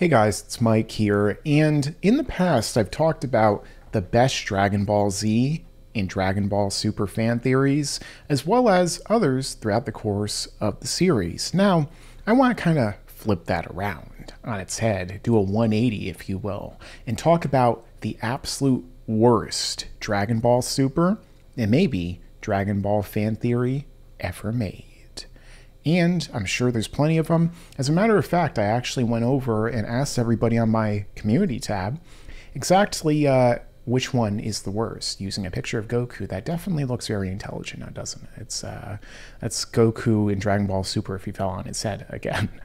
Hey guys, it's Mike here, and in the past I've talked about the best Dragon Ball Z and Dragon Ball Super fan theories, as well as others throughout the course of the series. Now, I want to kind of flip that around on its head, do a 180 if you will, and talk about the absolute worst Dragon Ball Super and maybe Dragon Ball fan theory ever made and I'm sure there's plenty of them. As a matter of fact, I actually went over and asked everybody on my community tab exactly uh, which one is the worst using a picture of Goku. That definitely looks very intelligent now, doesn't it? It's uh, that's Goku in Dragon Ball Super if he fell on his head again.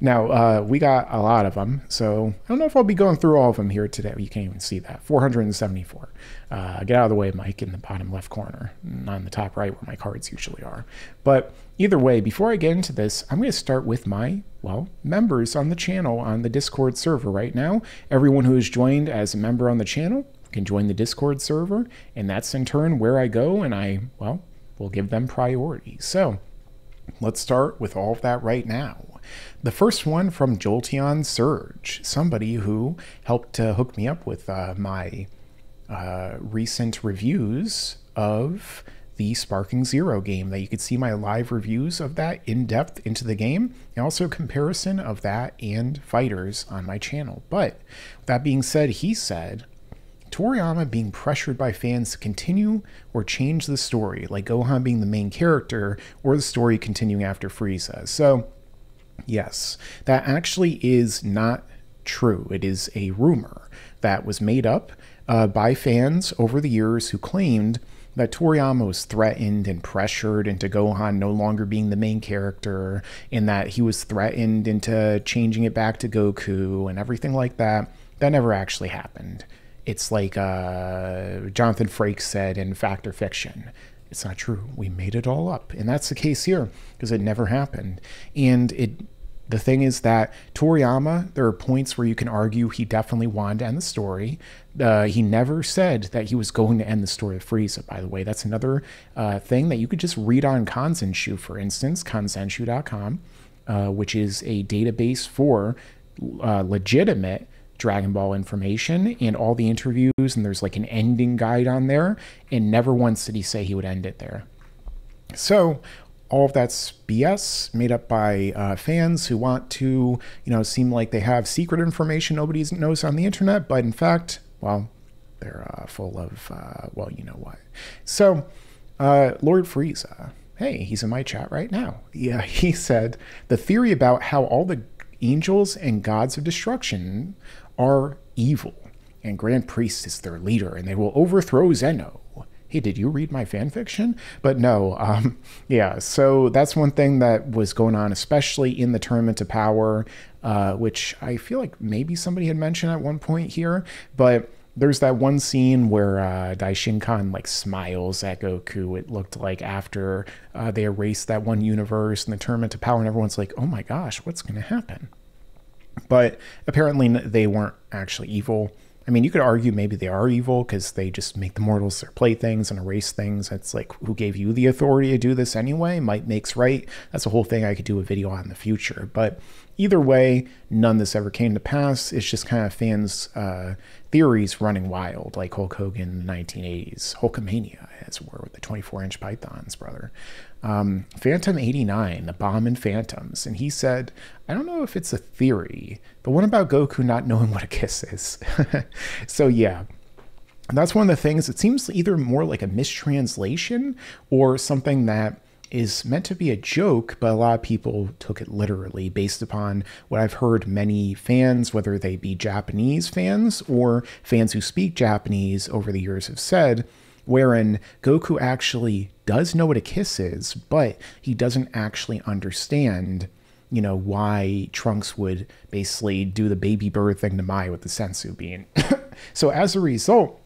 Now, uh, we got a lot of them, so I don't know if I'll be going through all of them here today. You can't even see that. 474. Uh, get out of the way, Mike, in the bottom left corner, not in the top right where my cards usually are. But either way, before I get into this, I'm going to start with my, well, members on the channel on the Discord server right now. Everyone who has joined as a member on the channel can join the Discord server, and that's in turn where I go and I, well, will give them priority. So let's start with all of that right now. The first one from Jolteon Surge, somebody who helped to hook me up with uh, my uh, recent reviews of the Sparking Zero game. That you could see my live reviews of that in depth into the game, and also a comparison of that and FighterZ on my channel. But that being said, he said Toriyama being pressured by fans to continue or change the story, like Gohan being the main character, or the story continuing after Frieza. So Yes, that actually is not true. It is a rumor that was made up uh, by fans over the years who claimed that Toriyama was threatened and pressured into Gohan no longer being the main character, and that he was threatened into changing it back to Goku and everything like that. That never actually happened. It's like uh, Jonathan Frakes said in Fact or Fiction. It's not true. We made it all up. And that's the case here because it never happened. And it the thing is that Toriyama, there are points where you can argue he definitely wanted to end the story. Uh, he never said that he was going to end the story of Frieza, by the way. That's another uh, thing that you could just read on Kanzenshuu, for instance, kanzenshuu.com, uh, which is a database for uh, legitimate Dragon Ball information and all the interviews, and there's like an ending guide on there, and never once did he say he would end it there. So all of that's BS made up by uh, fans who want to, you know, seem like they have secret information nobody knows on the internet, but in fact, well, they're uh, full of, uh, well, you know what. So, uh, Lord Frieza, hey, he's in my chat right now. Yeah, he said the theory about how all the angels and gods of destruction are evil, and Grand Priest is their leader, and they will overthrow Zeno. Hey, did you read my fan fiction? But no, um, yeah. So that's one thing that was going on, especially in the Tournament of Power, uh, which I feel like maybe somebody had mentioned at one point here. But there's that one scene where uh, Daishinkan like smiles at Goku. It looked like after uh, they erased that one universe and the Tournament of Power, and everyone's like, "Oh my gosh, what's going to happen?" But apparently, they weren't actually evil. I mean, you could argue maybe they are evil because they just make the mortals their playthings and erase things. It's like, who gave you the authority to do this anyway? Might makes right. That's a whole thing I could do a video on in the future. But either way, none of this ever came to pass. It's just kind of fans' uh, theories running wild, like Hulk Hogan in the 1980s, Hulkamania, as it were, with the 24 inch pythons, brother um, Phantom 89, the bomb in Phantoms. And he said, I don't know if it's a theory, but what about Goku not knowing what a kiss is? so, yeah. that's one of the things. It seems either more like a mistranslation or something that is meant to be a joke, but a lot of people took it literally based upon what I've heard many fans, whether they be Japanese fans or fans who speak Japanese over the years, have said wherein Goku actually does know what a kiss is, but he doesn't actually understand, you know, why Trunks would basically do the baby bird thing to Mai with the sensu bean. so as a result,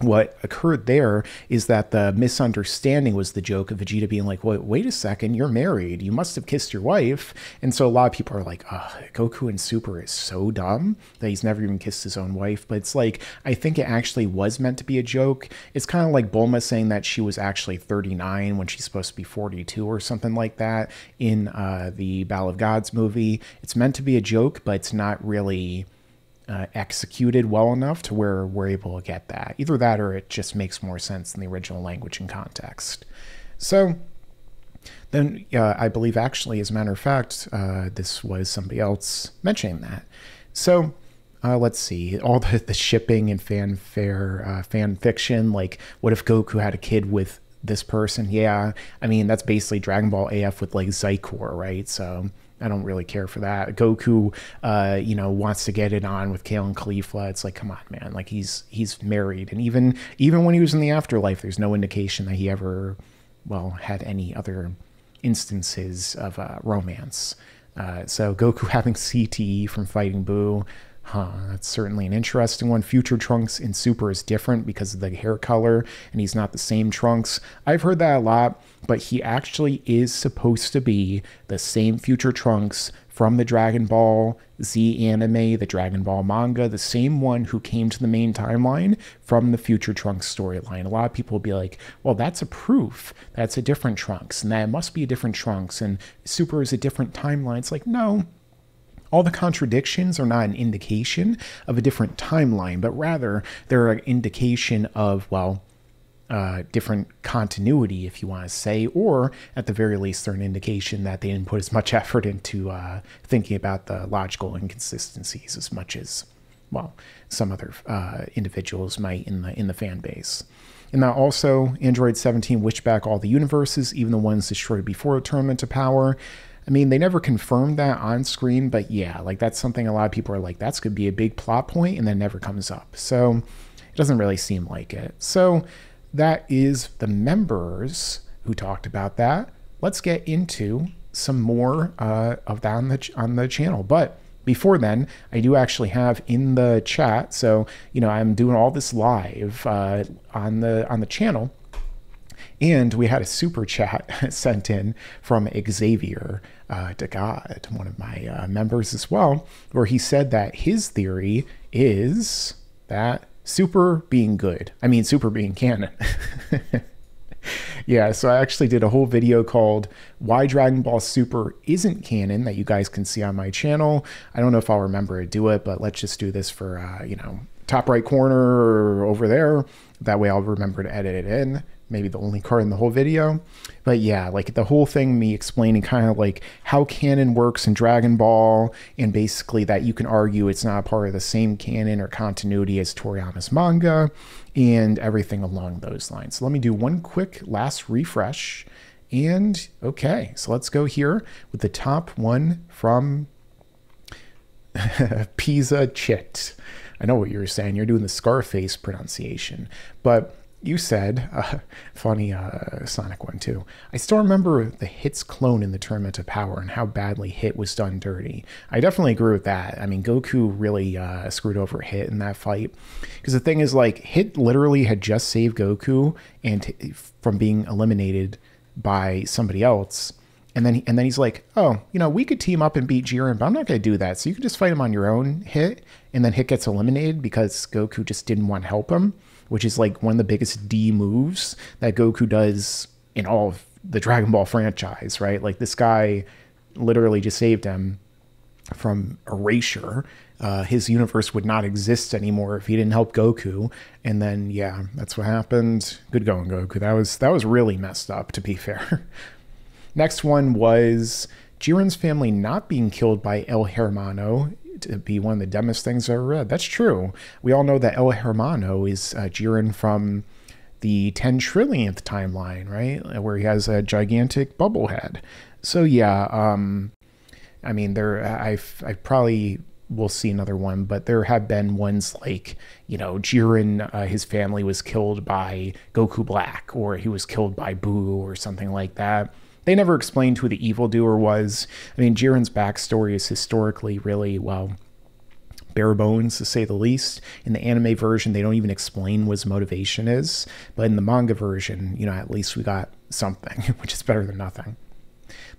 what occurred there is that the misunderstanding was the joke of Vegeta being like, wait, wait a second, you're married. You must have kissed your wife. And so a lot of people are like, oh, Goku in Super is so dumb that he's never even kissed his own wife. But it's like, I think it actually was meant to be a joke. It's kind of like Bulma saying that she was actually 39 when she's supposed to be 42 or something like that in uh, the Battle of Gods movie. It's meant to be a joke, but it's not really uh, executed well enough to where we're able to get that. Either that or it just makes more sense in the original language and context. So then uh, I believe actually, as a matter of fact, uh, this was somebody else mentioning that. So uh, let's see, all the, the shipping and fanfare, uh, fan fiction, like what if Goku had a kid with this person? Yeah, I mean, that's basically Dragon Ball AF with like Xicor, right? So I don't really care for that. Goku, uh, you know, wants to get it on with Kale and Caulifla. It's like, come on, man. Like he's he's married, and even even when he was in the afterlife, there's no indication that he ever, well, had any other instances of uh, romance. Uh, so Goku having CTE from fighting Buu, Huh, that's certainly an interesting one. Future Trunks in Super is different because of the hair color, and he's not the same Trunks. I've heard that a lot, but he actually is supposed to be the same Future Trunks from the Dragon Ball Z anime, the Dragon Ball manga, the same one who came to the main timeline from the Future Trunks storyline. A lot of people will be like, well, that's a proof. That's a different Trunks, and that must be a different Trunks, and Super is a different timeline. It's like, no, all the contradictions are not an indication of a different timeline, but rather they're an indication of, well, uh, different continuity, if you want to say, or at the very least, they're an indication that they didn't put as much effort into uh, thinking about the logical inconsistencies as much as, well, some other uh, individuals might in the in the fan base. And now also, Android 17 wished back all the universes, even the ones destroyed before the Tournament of Power. I mean, they never confirmed that on screen, but yeah, like that's something a lot of people are like, that's going to be a big plot point, and then never comes up. So it doesn't really seem like it. So that is the members who talked about that. Let's get into some more uh, of that on the on the channel, but before then, I do actually have in the chat. So you know, I'm doing all this live uh, on the on the channel. And we had a super chat sent in from Xavier uh, to one of my uh, members as well, where he said that his theory is that super being good. I mean, super being canon. yeah, so I actually did a whole video called Why Dragon Ball Super Isn't Canon that you guys can see on my channel. I don't know if I'll remember to do it, but let's just do this for, uh, you know, top right corner or over there. That way I'll remember to edit it in maybe the only card in the whole video. But yeah, like the whole thing, me explaining kind of like how canon works in Dragon Ball, and basically that you can argue it's not part of the same canon or continuity as Toriyama's manga, and everything along those lines. So let me do one quick last refresh. And okay, so let's go here with the top one from Pizza Chit. I know what you're saying. You're doing the Scarface pronunciation, but you said, uh, funny uh, Sonic one too. I still remember the Hit's clone in the Tournament of Power and how badly Hit was done dirty. I definitely agree with that. I mean, Goku really uh, screwed over Hit in that fight because the thing is, like, Hit literally had just saved Goku and from being eliminated by somebody else. And then, and then he's like, "Oh, you know, we could team up and beat Jiren, but I'm not going to do that. So you can just fight him on your own, Hit." And then Hit gets eliminated because Goku just didn't want to help him which is like one of the biggest D moves that Goku does in all of the Dragon Ball franchise, right? Like this guy literally just saved him from erasure. Uh, his universe would not exist anymore if he didn't help Goku. And then, yeah, that's what happened. Good going, Goku. That was that was really messed up, to be fair. Next one was Jiren's family not being killed by El Hermano be one of the dumbest things I've ever read. That's true. We all know that El Hermano is uh, Jiren from the 10 trillionth timeline, right? Where he has a gigantic bubble head. So yeah, um, I mean, there I've I probably will see another one, but there have been ones like you know Jiren, uh, his family was killed by Goku Black, or he was killed by Buu, or something like that. They never explained who the evildoer was. I mean, Jiren's backstory is historically really, well, bare bones to say the least. In the anime version, they don't even explain what his motivation is. But in the manga version, you know, at least we got something, which is better than nothing.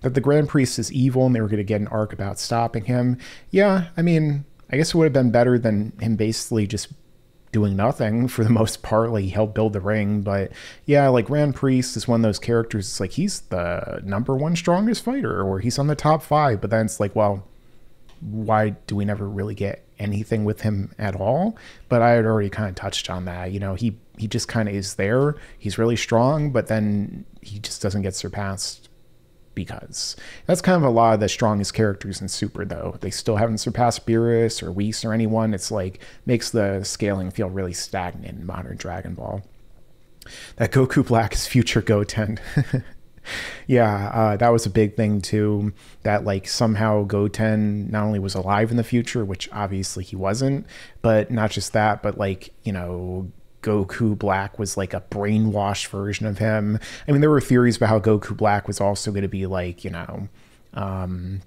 That the Grand Priest is evil and they were going to get an arc about stopping him. Yeah, I mean, I guess it would have been better than him basically just doing nothing for the most part. Like he helped build the ring, but yeah, like Grand Priest is one of those characters. It's like he's the number one strongest fighter, or he's on the top five. But then it's like, well, why do we never really get anything with him at all? But I had already kind of touched on that. You know, he he just kind of is there. He's really strong, but then he just doesn't get surpassed because that's kind of a lot of the strongest characters in Super though. They still haven't surpassed Beerus or Whis or anyone. It's like makes the scaling feel really stagnant in modern Dragon Ball. That Goku Black is future Goten. yeah, uh, that was a big thing too. That like somehow Goten not only was alive in the future, which obviously he wasn't, but not just that, but like you know Goku Black was like a brainwashed version of him. I mean, there were theories about how Goku Black was also going to be like, you know, um,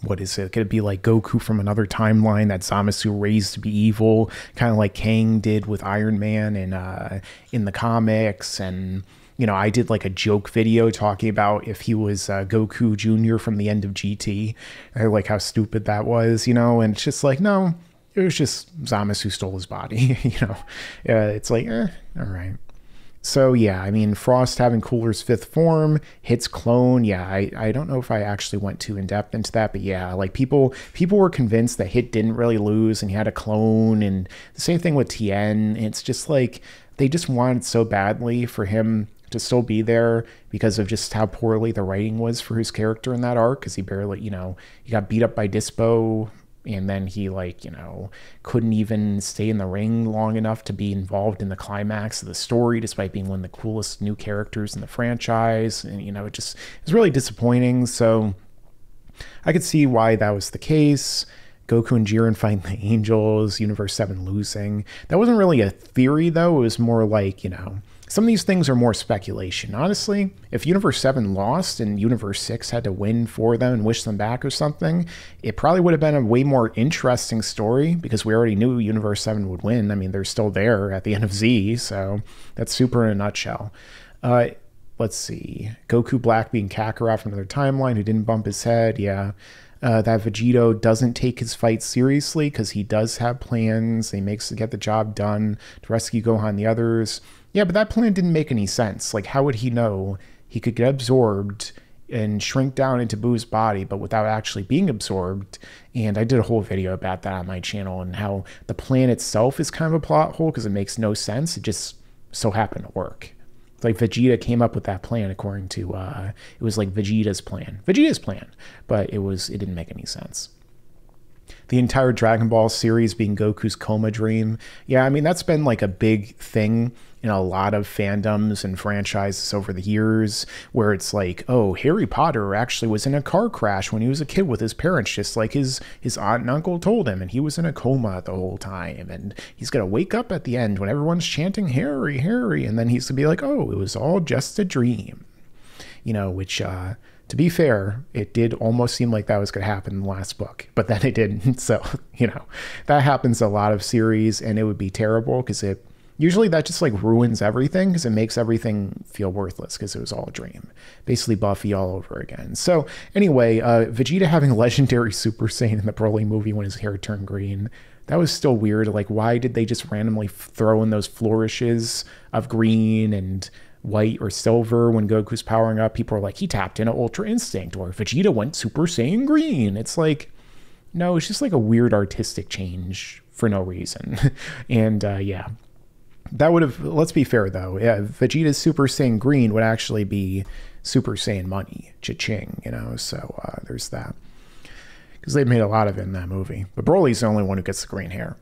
what is it? Could it be like Goku from another timeline that Zamasu raised to be evil, kind of like Kang did with Iron Man in uh, in the comics? And you know, I did like a joke video talking about if he was uh, Goku Junior from the end of GT, I like how stupid that was, you know. And it's just like, no, it was just Zamasu stole his body, you know. Uh, it's like, eh, all right. So yeah, I mean, Frost having Cooler's fifth form, hits clone. Yeah, I, I don't know if I actually went too in depth into that, but yeah, like people people were convinced that Hit didn't really lose and he had a clone, and the same thing with Tien. It's just like they just wanted so badly for him to still be there because of just how poorly the writing was for his character in that arc, because he barely, you know, he got beat up by Dyspo and then he like you know couldn't even stay in the ring long enough to be involved in the climax of the story despite being one of the coolest new characters in the franchise and you know it just it's really disappointing so i could see why that was the case Goku and Jiren fighting the Angels, Universe 7 losing. That wasn't really a theory, though. It was more like, you know, some of these things are more speculation. Honestly, if Universe 7 lost and Universe 6 had to win for them and wish them back or something, it probably would have been a way more interesting story because we already knew Universe 7 would win. I mean, they're still there at the end of Z, so that's super in a nutshell. Uh, let's see. Goku Black being Kakarot from another timeline who didn't bump his head. Yeah. Uh, that Vegito doesn't take his fight seriously because he does have plans. He makes to get the job done to rescue Gohan and the others. Yeah, but that plan didn't make any sense. Like, how would he know he could get absorbed and shrink down into Buu's body, but without actually being absorbed? And I did a whole video about that on my channel and how the plan itself is kind of a plot hole because it makes no sense. It just so happened to work. Like Vegeta came up with that plan according to uh, it was like Vegeta's plan, Vegeta's plan, but it was it didn't make any sense the entire Dragon Ball series being Goku's coma dream. Yeah, I mean, that's been like a big thing in a lot of fandoms and franchises over the years where it's like, oh, Harry Potter actually was in a car crash when he was a kid with his parents, just like his, his aunt and uncle told him, and he was in a coma the whole time. And he's going to wake up at the end when everyone's chanting Harry, Harry, and then he's to be like, oh, it was all just a dream. You know, which, uh, to be fair, it did almost seem like that was going to happen in the last book, but then it didn't. So, you know, that happens a lot of series and it would be terrible because it usually that just like ruins everything because it makes everything feel worthless because it was all a dream. Basically, Buffy all over again. So, anyway, uh, Vegeta having legendary Super Saiyan in the Broly movie when his hair turned green. That was still weird. Like, why did they just randomly throw in those flourishes of green and white or silver when Goku's powering up, people are like, he tapped into Ultra Instinct, or Vegeta went Super Saiyan Green. It's like, no, it's just like a weird artistic change for no reason. and uh, yeah, that would have, let's be fair though, yeah, Vegeta's Super Saiyan Green would actually be Super Saiyan money, cha-ching, you know, so uh, there's that. Because they made a lot of it in that movie. But Broly's the only one who gets the green hair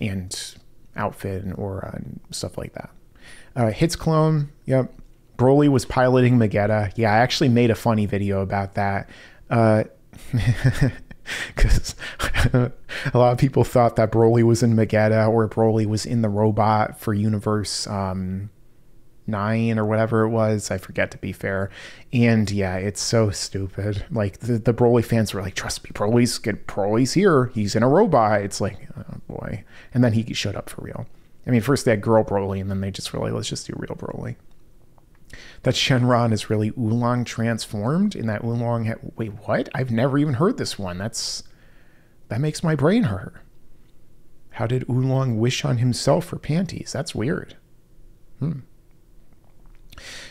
and outfit and aura and stuff like that. Uh, Hits clone, yep. Broly was piloting Magetta. Yeah, I actually made a funny video about that. Because a lot of people thought that Broly was in Magetta or Broly was in the robot for Universe um, nine or whatever it was. I forget to be fair. And yeah, it's so stupid. Like the, the Broly fans were like, trust me, Broly's get Broly's here. He's in a robot. It's like, oh boy. And then he showed up for real. I mean, first they had girl Broly, and then they just really let's just do real Broly. That Shenron is really Oolong transformed, in that Oolong. Ha- Wait, what? I've never even heard this one. That's that makes my brain hurt. How did Oolong wish on himself for panties? That's weird. Hmm.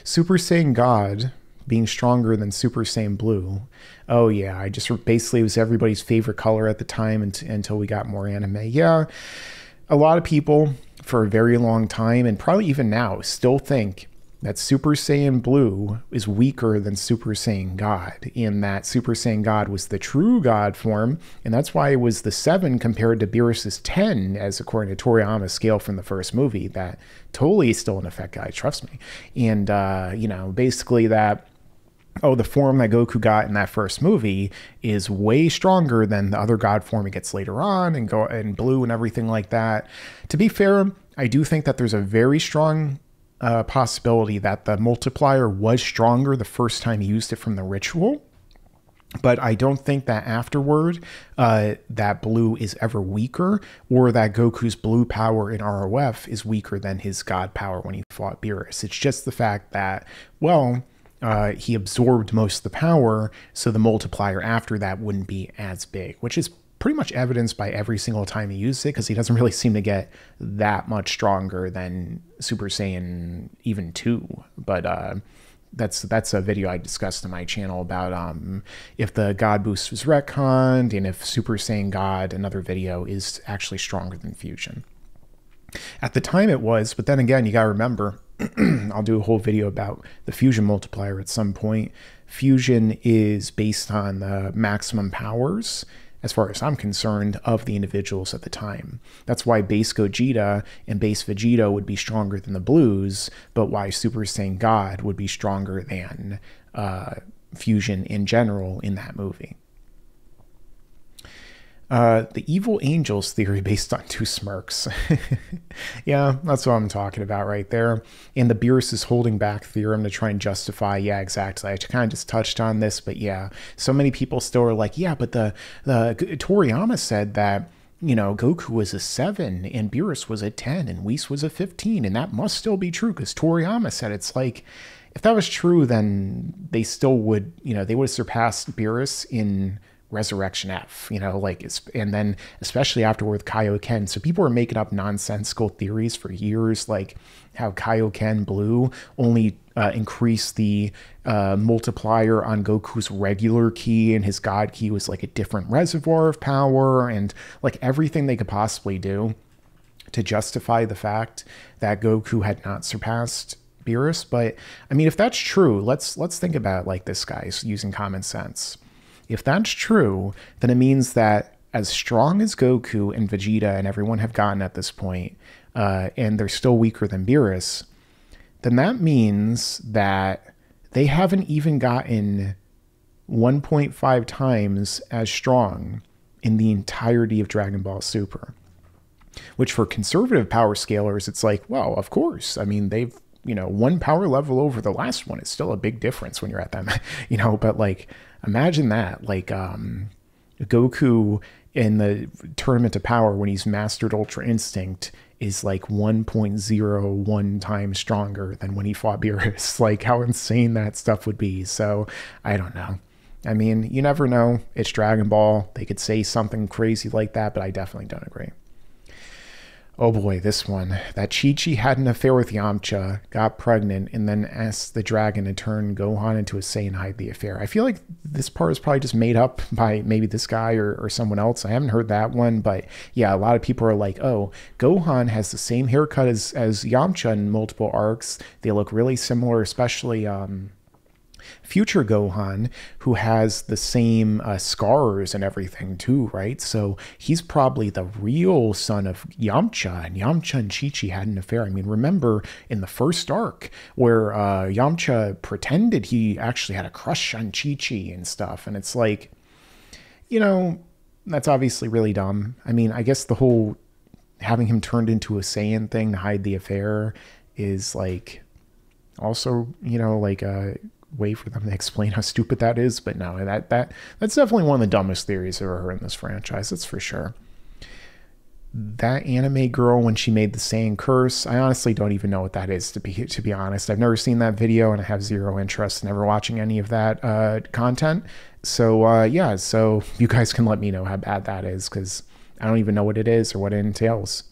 Super Saiyan God being stronger than Super Saiyan Blue. Oh yeah, I just basically it was everybody's favorite color at the time and, until we got more anime. Yeah, a lot of people for a very long time and probably even now still think that Super Saiyan Blue is weaker than Super Saiyan God, in that Super Saiyan God was the true God form, and that's why it was the 7 compared to Beerus's 10, as according to Toriyama's scale from the first movie. That totally is still in effect, guys, trust me. And, uh, you know, basically that oh, the form that Goku got in that first movie is way stronger than the other God form he gets later on and go and blue and everything like that. To be fair, I do think that there's a very strong uh, possibility that the multiplier was stronger the first time he used it from the ritual. But I don't think that afterward, uh, that blue is ever weaker, or that Goku's blue power in ROF is weaker than his God power when he fought Beerus. It's just the fact that, well, uh, he absorbed most of the power, so the multiplier after that wouldn't be as big, which is pretty much evidenced by every single time he uses it because he doesn't really seem to get that much stronger than Super Saiyan even 2. But uh, that's that's a video I discussed on my channel about um, if the God boost was retconned and if Super Saiyan God, another video, is actually stronger than Fusion. At the time it was, but then again, you gotta remember, I'll do a whole video about the fusion multiplier at some point. Fusion is based on the maximum powers as far as I'm concerned, of the individuals at the time. That's why base Gogeta and base Vegeta would be stronger than the Blues, but why Super Saiyan God would be stronger than uh, Fusion in general in that movie. Uh, the evil angels theory based on two smirks. yeah, that's what I'm talking about right there. And the Beerus is holding back theorem to try and justify. Yeah, exactly. I kind of just touched on this, but yeah, so many people still are like, yeah, but the the Toriyama said that you know, Goku was a 7 and Beerus was a 10 and Whis was a 15. And that must still be true because Toriyama said it's like, if that was true, then they still would, you know, they would have surpassed Beerus in Resurrection F, you know, like, it's, and then especially afterward with Kaioken. So people were making up nonsensical theories for years, like how Kaioken Blue only uh, increased the uh, multiplier on Goku's regular ki, and his God ki was like a different reservoir of power, and like everything they could possibly do to justify the fact that Goku had not surpassed Beerus. But I mean, if that's true, let's let's think about like this, guys, using common sense if that's true, then it means that as strong as Goku and Vegeta and everyone have gotten at this point, uh, and they're still weaker than Beerus, then that means that they haven't even gotten 1.5 times as strong in the entirety of Dragon Ball Super. Which for conservative power scalers, it's like, well, of course. I mean, they've, you know, one power level over the last one is still a big difference when you're at them, you know, but like Imagine that, like um, Goku in the Tournament of Power when he's mastered Ultra Instinct is like 1.01 times stronger than when he fought Beerus. like how insane that stuff would be. So I don't know. I mean, you never know. It's Dragon Ball. They could say something crazy like that, but I definitely don't agree. Oh boy, this one. That Chi Chi had an affair with Yamcha, got pregnant, and then asked the dragon to turn Gohan into a Saiyan hide the affair. I feel like this part is probably just made up by maybe this guy or, or someone else. I haven't heard that one, but yeah, a lot of people are like, oh, Gohan has the same haircut as, as Yamcha in multiple arcs. They look really similar, especially um, future Gohan, who has the same uh, scars and everything too, right? So he's probably the real son of Yamcha, and Yamcha and Chi Chi had an affair. I mean, remember in the first arc where uh, Yamcha pretended he actually had a crush on Chi Chi and stuff, and it's like, you know, that's obviously really dumb. I mean, I guess the whole having him turned into a Saiyan thing to hide the affair is like also, you know, like a way for them to explain how stupid that is. But no, that that that's definitely one of the dumbest theories I've ever heard in this franchise. That's for sure. That anime girl when she made the Saiyan curse, I honestly don't even know what that is to be to be honest. I've never seen that video and I have zero interest in ever watching any of that uh, content. So uh, yeah, so you guys can let me know how bad that is because I don't even know what it is or what it entails.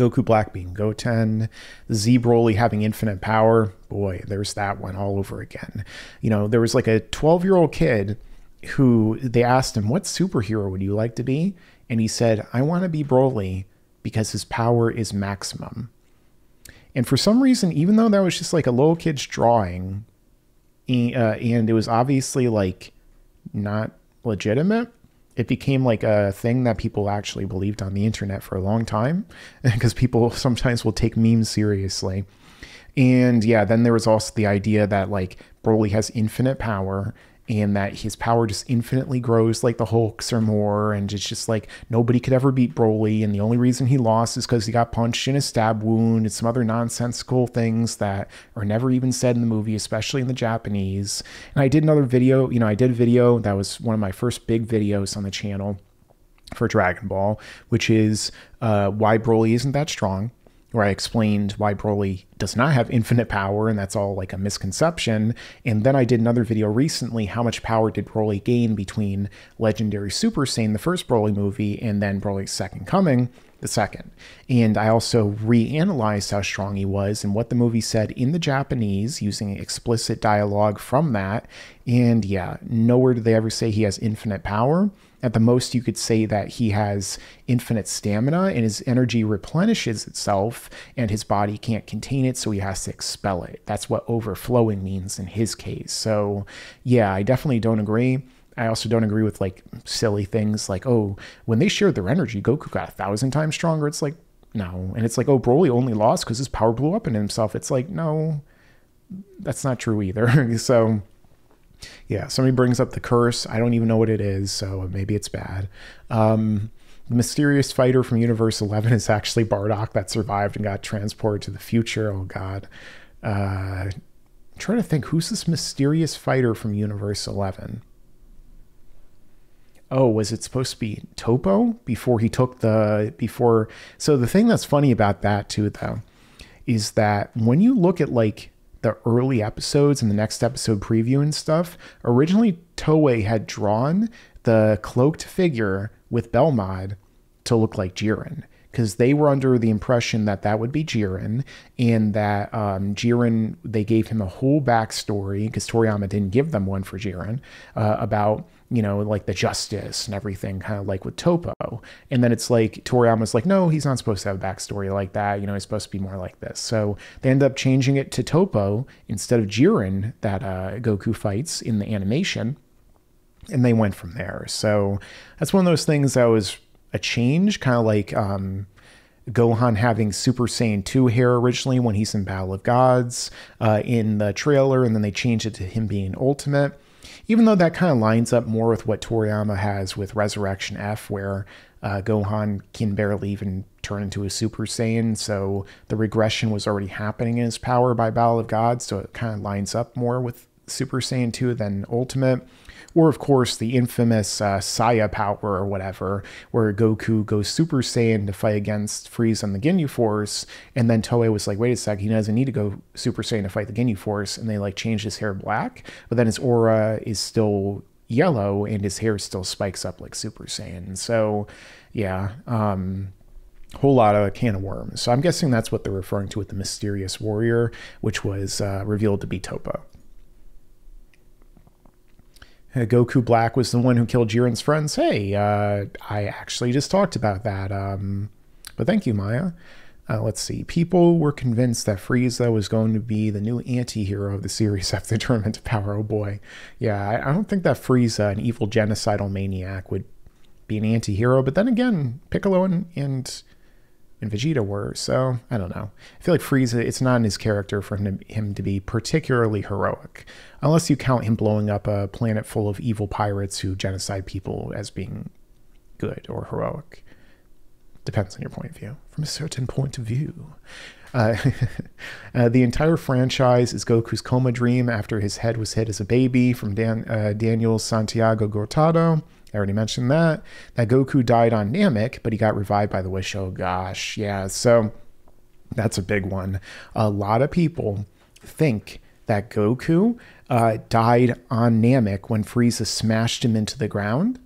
Goku Black being Goten, Z Broly having infinite power. Boy, there's that one all over again. You know, there was like a 12 year old kid who they asked him, What superhero would you like to be? And he said, I want to be Broly because his power is maximum. And for some reason, even though that was just like a little kid's drawing, uh, and it was obviously like not legitimate, it became like a thing that people actually believed on the internet for a long time because people sometimes will take memes seriously. And yeah, then there was also the idea that like Broly has infinite power and that his power just infinitely grows like the Hulks or more. And it's just like nobody could ever beat Broly. And the only reason he lost is because he got punched in a stab wound and some other nonsensical things that are never even said in the movie, especially in the Japanese. And I did another video, you know, I did a video that was one of my first big videos on the channel for Dragon Ball, which is uh, why Broly isn't that strong where I explained why Broly does not have infinite power and that's all like a misconception. And then I did another video recently how much power did Broly gain between Legendary Super Saiyan, the first Broly movie, and then Broly's Second Coming, the second. And I also reanalyzed how strong he was and what the movie said in the Japanese using explicit dialogue from that. And yeah, nowhere do they ever say he has infinite power. At the most, you could say that he has infinite stamina and his energy replenishes itself and his body can't contain it, so he has to expel it. That's what overflowing means in his case. So, yeah, I definitely don't agree. I also don't agree with like silly things like, oh, when they shared their energy, Goku got a thousand times stronger. It's like, no. And it's like, oh, Broly only lost because his power blew up in himself. It's like, no, that's not true either. so, yeah, somebody brings up the curse. I don't even know what it is, so maybe it's bad. Um, the mysterious fighter from Universe 11 is actually Bardock that survived and got transported to the future. Oh, God. Uh, I'm trying to think who's this mysterious fighter from Universe 11? Oh, was it supposed to be Toppo before he took the before? So the thing that's funny about that too, though, is that when you look at like the early episodes and the next episode preview and stuff, originally Toei had drawn the cloaked figure with Belmod to look like Jiren because they were under the impression that that would be Jiren and that um, Jiren, they gave him a whole backstory because Toriyama didn't give them one for Jiren uh, about you know, like the justice and everything, kind of like with Toppo. And then it's like Toriyama's like, no, he's not supposed to have a backstory like that. You know, he's supposed to be more like this. So they end up changing it to Toppo instead of Jiren that uh, Goku fights in the animation. And they went from there. So that's one of those things that was a change, kind of like um, Gohan having Super Saiyan 2 hair originally when he's in Battle of Gods uh, in the trailer, and then they changed it to him being Ultimate even though that kind of lines up more with what Toriyama has with Resurrection F, where uh, Gohan can barely even turn into a Super Saiyan, so the regression was already happening in his power by Battle of Gods, so it kind of lines up more with Super Saiyan 2 than Ultimate or of course the infamous uh, Saya power or whatever, where Goku goes Super Saiyan to fight against Frieza and the Ginyu Force, and then Toei was like, wait a sec, he doesn't need to go Super Saiyan to fight the Ginyu Force, and they like changed his hair black, but then his aura is still yellow and his hair still spikes up like Super Saiyan. So, yeah, um, whole lot of can of worms. So I'm guessing that's what they're referring to with the mysterious warrior, which was uh, revealed to be Toppo. Uh, Goku Black was the one who killed Jiren's friends. Hey, uh, I actually just talked about that. Um, but thank you, Maya. Uh, let's see. People were convinced that Frieza was going to be the new anti-hero of the series after the Tournament of Power. Oh boy. Yeah, I, I don't think that Frieza, an evil genocidal maniac, would be an anti-hero. But then again, Piccolo and, and and Vegeta were. So I don't know. I feel like Frieza, it's not in his character for him to, him to be particularly heroic, unless you count him blowing up a planet full of evil pirates who genocide people as being good or heroic. Depends on your point of view. From a certain point of view. Uh, uh, the entire franchise is Goku's coma dream after his head was hit as a baby from Dan, uh, Daniel Santiago Gortado. I already mentioned that. That Goku died on Namek, but he got revived by the Wish. Oh gosh, yeah. So that's a big one. A lot of people think that Goku uh, died on Namek when Frieza smashed him into the ground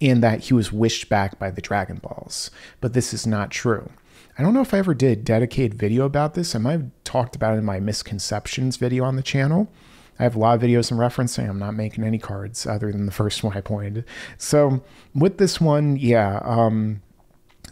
and that he was wished back by the Dragon Balls. But this is not true. I don't know if I ever did a dedicated video about this. I might have talked about it in my misconceptions video on the channel. I have a lot of videos I'm referencing. I'm not making any cards other than the first one I pointed. So with this one, yeah, um,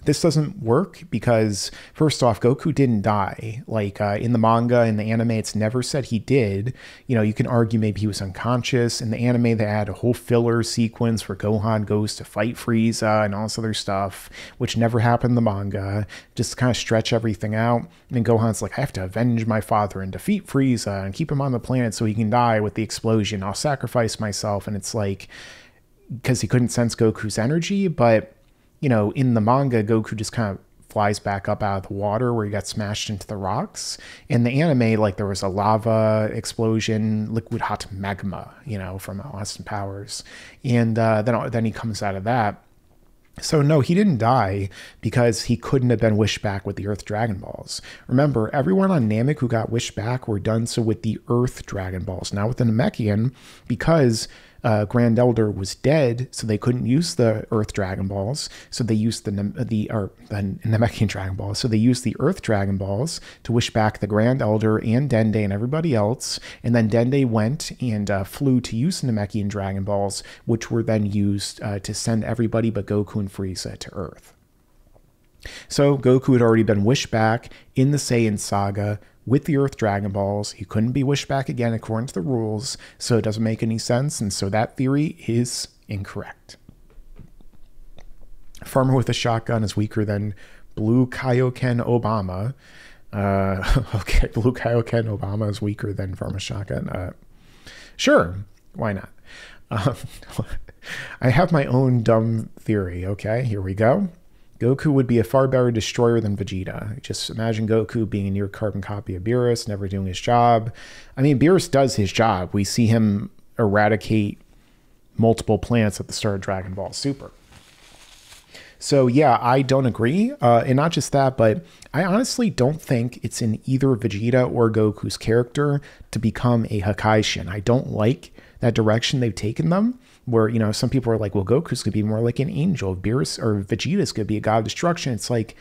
this doesn't work because first off goku didn't die. Like uh, in the manga in the anime it's never said he did. You know you can argue maybe he was unconscious. In the anime they had a whole filler sequence where gohan goes to fight frieza and all this other stuff which never happened in the manga. Just kind of stretch everything out. And gohan's like i have to avenge my father and defeat frieza and keep him on the planet so he can die with the explosion. I'll sacrifice myself. And it's like because he couldn't sense goku's energy but you know, in the manga, Goku just kind of flies back up out of the water where he got smashed into the rocks. In the anime, like there was a lava explosion, liquid hot magma, you know, from Austin Powers, and uh, then then he comes out of that. So no, he didn't die because he couldn't have been wished back with the Earth Dragon Balls. Remember, everyone on Namek who got wished back were done so with the Earth Dragon Balls, not with the Namekian, because uh, Grand Elder was dead, so they couldn't use the Earth Dragon Balls. So they used the the or the Namekian Dragon Balls. So they used the Earth Dragon Balls to wish back the Grand Elder and Dende and everybody else. And then Dende went and uh, flew to use the Namekian Dragon Balls, which were then used uh, to send everybody but Goku and Frieza to Earth. So Goku had already been wished back in the Saiyan saga with the Earth Dragon Balls. He couldn't be wished back again according to the rules, so it doesn't make any sense. And so that theory is incorrect. Farmer with a shotgun is weaker than Blue Kaioken Obama. Uh, okay, Blue Kaioken Obama is weaker than Farmer Shotgun. Uh, sure, why not? Um, I have my own dumb theory. Okay, here we go. Goku would be a far better destroyer than Vegeta. Just imagine Goku being a near carbon copy of Beerus, never doing his job. I mean, Beerus does his job. We see him eradicate multiple planets at the start of Dragon Ball Super. So yeah, I don't agree, uh, and not just that, but I honestly don't think it's in either Vegeta or Goku's character to become a Hakaishin. I don't like that direction they've taken them where you know some people are like, well, Goku's could be more like an angel, Beerus or Vegeta's could be a god of destruction. It's like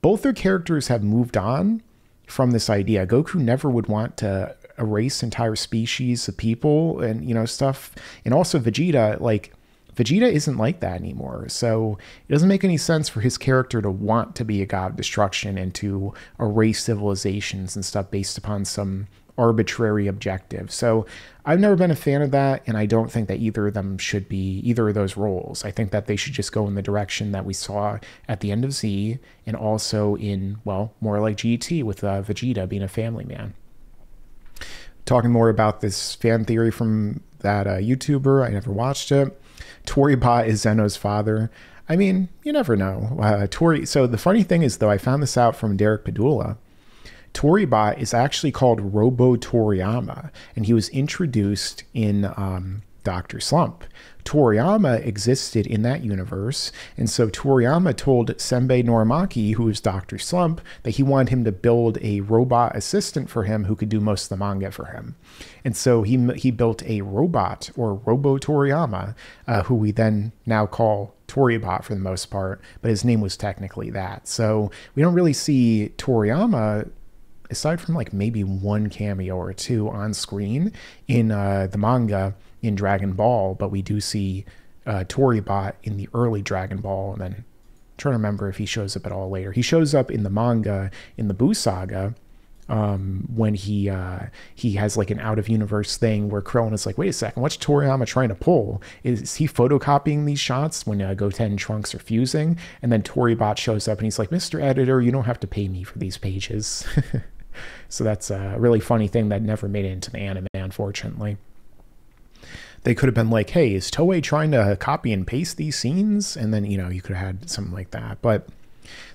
both their characters have moved on from this idea. Goku never would want to erase entire species of people and you know stuff, and also Vegeta like. Vegeta isn't like that anymore. So it doesn't make any sense for his character to want to be a god of destruction and to erase civilizations and stuff based upon some arbitrary objective. So I've never been a fan of that, and I don't think that either of them should be either of those roles. I think that they should just go in the direction that we saw at the end of Z, and also in well, more like GT with uh, Vegeta being a family man. Talking more about this fan theory from that uh, YouTuber, I never watched it. Toribot is Zeno's father. I mean, you never know. Uh, Tori. So the funny thing is, though, I found this out from Derek Padula Toribot is actually called Robo Toriyama, and he was introduced in um, Dr. Slump. Toriyama existed in that universe, and so Toriyama told Senbei Norimaki, who is Dr. Slump, that he wanted him to build a robot assistant for him who could do most of the manga for him. And so he he built a robot or Robo Toriyama, uh, who we then now call Toribot for the most part, but his name was technically that. So we don't really see Toriyama aside from like maybe one cameo or two on screen in uh, the manga in Dragon Ball, but we do see uh, Toribot in the early Dragon Ball, and then I'm trying to remember if he shows up at all later. He shows up in the manga in the Buu saga um, when he uh, he has like an out of universe thing where Krillin is like, wait a second, what's Toriyama trying to pull? Is he photocopying these shots when uh, Goten and Trunks are fusing? And then Toribot shows up and he's like, Mr. Editor, you don't have to pay me for these pages. So that's a really funny thing that never made it into the anime, unfortunately. They could have been like, hey, is Toei trying to copy and paste these scenes? And then, you know, you could have had something like that. But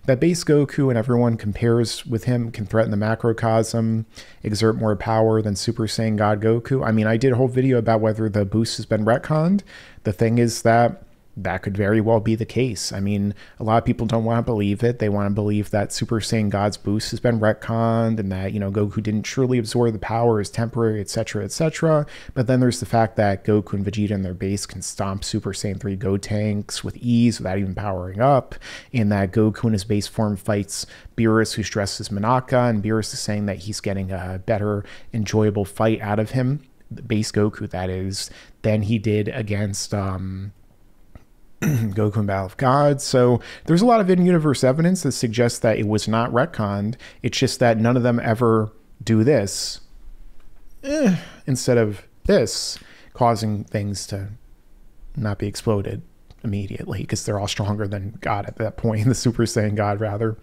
that base Goku and everyone compares with him can threaten the macrocosm, exert more power than Super Saiyan God Goku. I mean, I did a whole video about whether the boost has been retconned. The thing is that that could very well be the case. I mean, a lot of people don't want to believe it. They want to believe that Super Saiyan God's boost has been retconned and that, you know, Goku didn't truly absorb the power, is temporary, etc., etc. But then there's the fact that Goku and Vegeta in their base can stomp Super Saiyan 3 Gotenks with ease without even powering up, and that Goku in his base form fights Beerus, who's dressed as Monaka, and Beerus is saying that he's getting a better, enjoyable fight out of him, base Goku, that is, than he did against, um, Goku and Battle of Gods. So there's a lot of in-universe evidence that suggests that it was not retconned. It's just that none of them ever do this eh, instead of this, causing things to not be exploded immediately because they're all stronger than God at that point, the Super Saiyan God rather.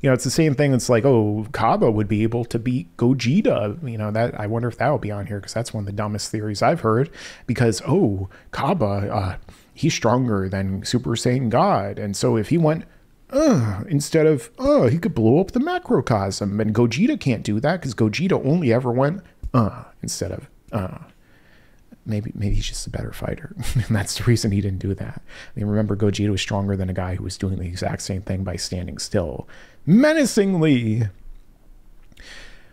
You know, it's the same thing. It's like, oh, Cabba would be able to beat Gogeta. You know, that I wonder if that will be on here because that's one of the dumbest theories I've heard. Because oh, Cabba, uh, he's stronger than Super Saiyan God. And so if he went, uh, instead of, oh, he could blow up the macrocosm. And Gogeta can't do that because Gogeta only ever went, uh, instead of, uh. Maybe maybe he's just a better fighter, and that's the reason he didn't do that. I mean, remember Gogeta was stronger than a guy who was doing the exact same thing by standing still, menacingly.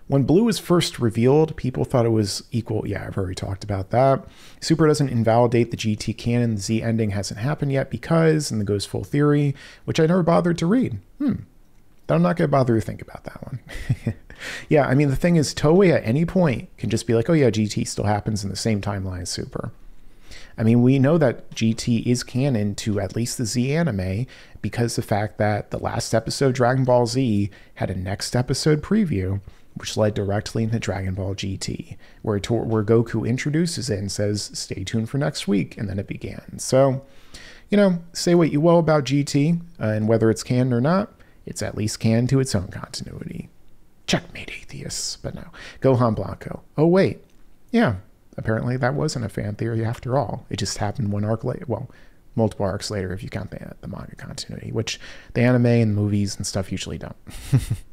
When Blue was first revealed, people thought it was equal. Yeah, I've already talked about that. Super doesn't invalidate the GT canon. The Z ending hasn't happened yet because, and the goes full theory, which I never bothered to read. Hmm. I'm not going to bother to think about that one. yeah, I mean, the thing is, Toei at any point can just be like, oh, yeah, GT still happens in the same timeline as Super. I mean, we know that GT is canon to at least the Z anime because the fact that the last episode, Dragon Ball Z, had a next episode preview which led directly into Dragon Ball GT, where, where Goku introduces it and says, stay tuned for next week, and then it began. So, you know, say what you will about GT, uh, and whether it's canon or not, it's at least canon to its own continuity. Checkmate, atheists. But no, Gohan Blanco. Oh, wait. Yeah, apparently that wasn't a fan theory after all. It just happened one arc later. Well, multiple arcs later if you count the, the manga continuity, which the anime and movies and stuff usually don't.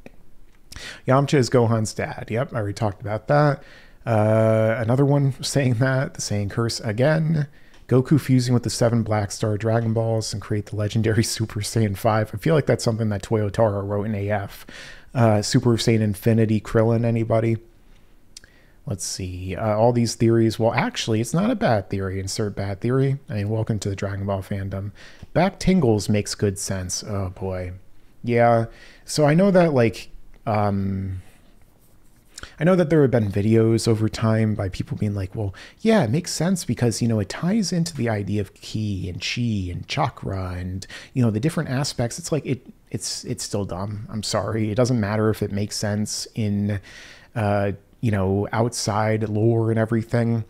Yamcha is Gohan's dad. Yep, I already talked about that. Uh, another one Saiyan that, the saying curse again. Goku fusing with the seven Black Star Dragon Balls and create the legendary Super Saiyan 5. I feel like that's something that Toyotaro wrote in AF. Uh, Super Saiyan Infinity Krillin, anybody? Let's see. Uh, all these theories. Well, actually, it's not a bad theory. Insert bad theory. I mean, welcome to the Dragon Ball fandom. Back Tingles makes good sense. Oh boy. Yeah. So I know that, like, um, I know that there have been videos over time by people being like, well, yeah, it makes sense because, you know, it ties into the idea of ki and chi and chakra and, you know, the different aspects. It's like it it's it's still dumb. I'm sorry. It doesn't matter if it makes sense in uh, you know, outside lore and everything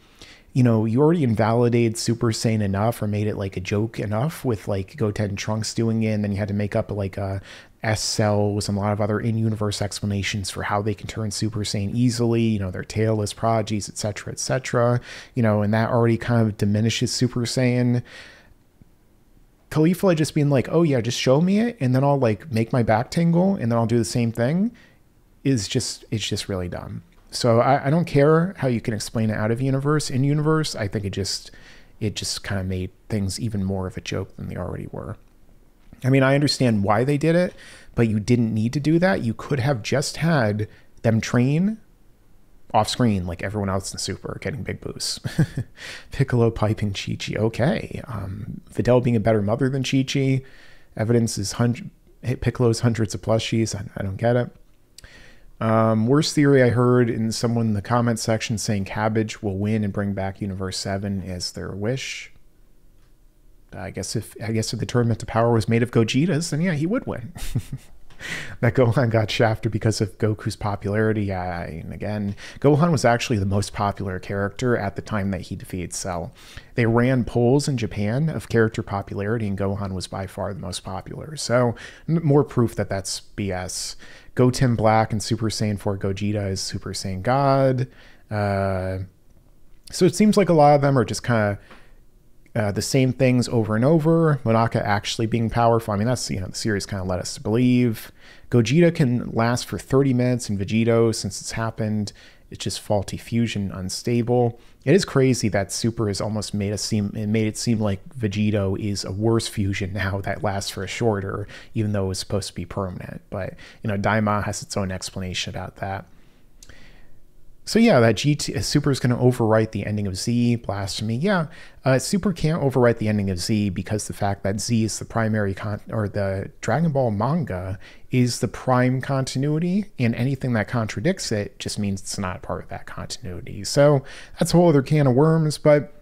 you know, you already invalidated Super Saiyan enough or made it like a joke enough with like Goten Trunks doing it, and then you had to make up like a S cell with a lot of other in-universe explanations for how they can turn Super Saiyan easily, you know, their tailless prodigies, etc., etc. You know, and that already kind of diminishes Super Saiyan. Caulifla just being like, oh yeah, just show me it, and then I'll like make my back tingle, and then I'll do the same thing, is just it's just really dumb. So I, I don't care how you can explain it out of universe. In universe, I think it just it just kind of made things even more of a joke than they already were. I mean, I understand why they did it, but you didn't need to do that. You could have just had them train off screen like everyone else in Super, getting big boosts. Piccolo piping Chi Chi, okay. Um, Videl being a better mother than Chi Chi. Evidence is Piccolo's hundreds of plushies. I, I don't get it. Um, worst theory I heard in someone in the comment section saying Cabbage will win and bring back Universe 7 as their wish. I guess if I guess if the tournament to power was made of Gogetas, then yeah, he would win. that Gohan got shafted because of Goku's popularity. Yeah, and again, Gohan was actually the most popular character at the time that he defeated Cell. They ran polls in Japan of character popularity, and Gohan was by far the most popular. So, more proof that that's BS. Goten Black and Super Saiyan 4 Gogeta is Super Saiyan God. Uh, so it seems like a lot of them are just kind of uh, the same things over and over. Monaka actually being powerful. I mean, that's, you know, the series kind of led us to believe. Gogeta can last for 30 minutes and Vegito since it's happened. It's just faulty fusion, unstable. It is crazy that Super has almost made us seem it made it seem like Vegito is a worse fusion now that lasts for a shorter, even though it was supposed to be permanent. But you know, Daima has its own explanation about that. So yeah, that GT Super is going to overwrite the ending of Z. Blasphemy. Yeah, uh, Super can't overwrite the ending of Z because the fact that Z is the primary con or the Dragon Ball manga is the prime continuity, and anything that contradicts it just means it's not part of that continuity. So that's a whole other can of worms. But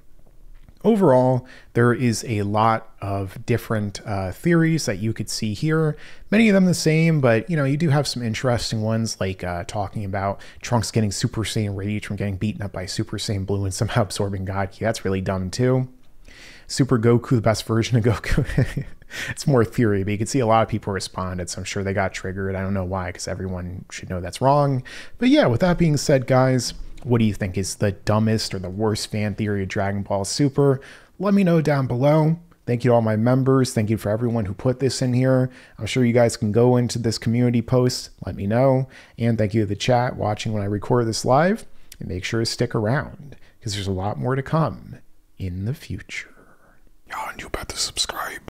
Overall, there is a lot of different uh, theories that you could see here. Many of them the same, but you know you do have some interesting ones, like uh, talking about Trunks getting Super Saiyan Rage from getting beaten up by Super Saiyan Blue and somehow absorbing God Ki. That's really dumb too. Super Goku, the best version of Goku. it's more theory, but you can see a lot of people responded, so I'm sure they got triggered. I don't know why, because everyone should know that's wrong. But yeah, with that being said, guys, what do you think is the dumbest or the worst fan theory of Dragon Ball Super? Let me know down below. Thank you to all my members. Thank you for everyone who put this in here. I'm sure you guys can go into this community post, let me know. And thank you to the chat watching when I record this live. And make sure to stick around because there's a lot more to come in the future. Yeah, and you better subscribe.